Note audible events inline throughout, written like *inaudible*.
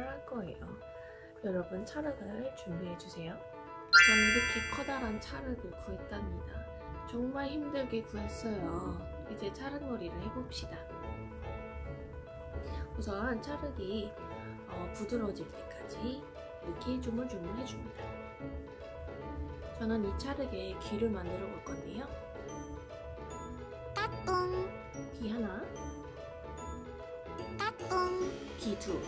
할 거예요. 여러분 찰흙을 준비해 주세요. 저는 이렇게 커다란 찰흙을 구했답니다. 정말 힘들게 구했어요. 이제 찰흙놀이를 해봅시다. 우선 찰흙이 어, 부드러워질 때까지 이렇게 조물조물 해줍니다. 저는 이 찰흙에 귀를 만들어 볼 건데요. 따뚱 귀 둘.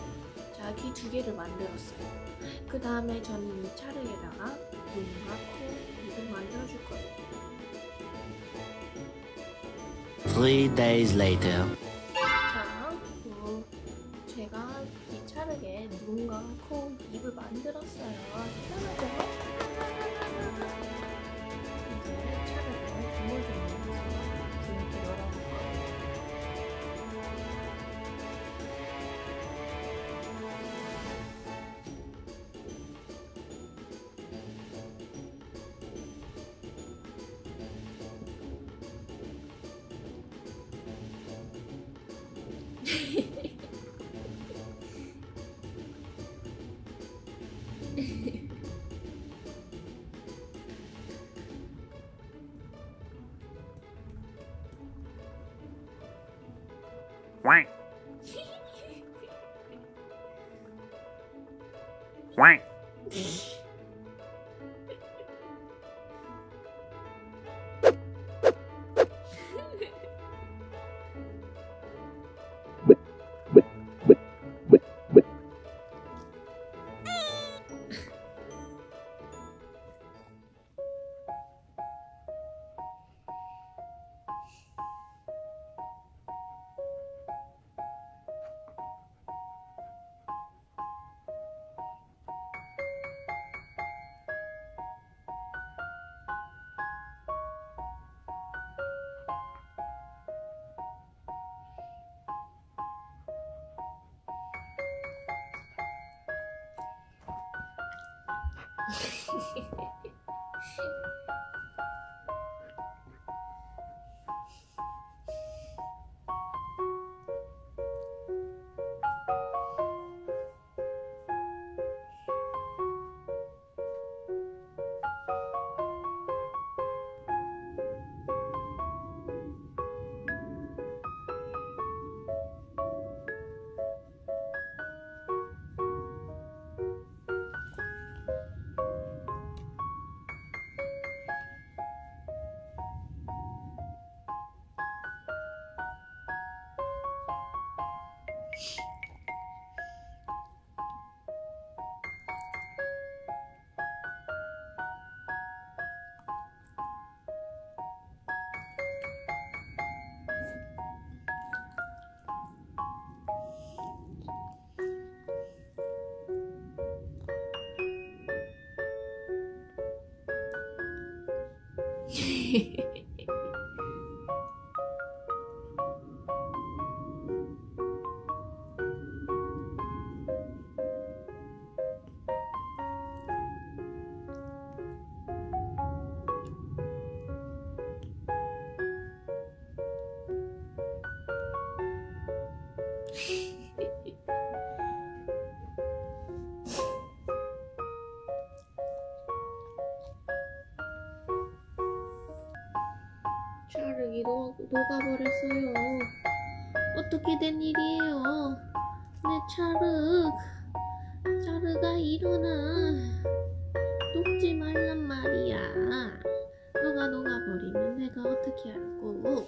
자, 귀두 개를 만들었어요. 그 다음에 저는 이 찰흙에다가 눈과 코, 입을 만들어 줄 거예요. Three days later. Quack. *laughs* Quack. Hehehehe *laughs* Hehehe 찰흙이 녹, 녹아버렸어요. 어떻게 된 일이에요? 내 찰흙. 찰흙아 일어나. 녹지 말란 말이야. 너가 녹아버리면 내가 어떻게 알고?